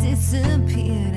disappear.